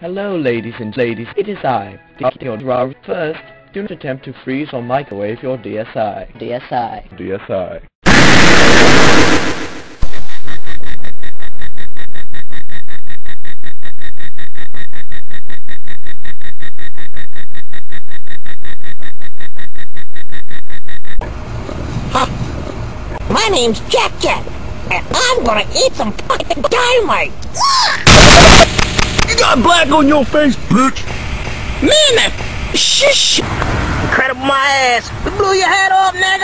Hello, ladies and ladies. It is I, the Draw. First, do not attempt to freeze or microwave your DSI. DSI. DSI. My name's Jack Jack, and I'm gonna eat some fucking dynamite! Black on your face, bitch! Man, shish! Incredible my ass! We blew your head off, nigga!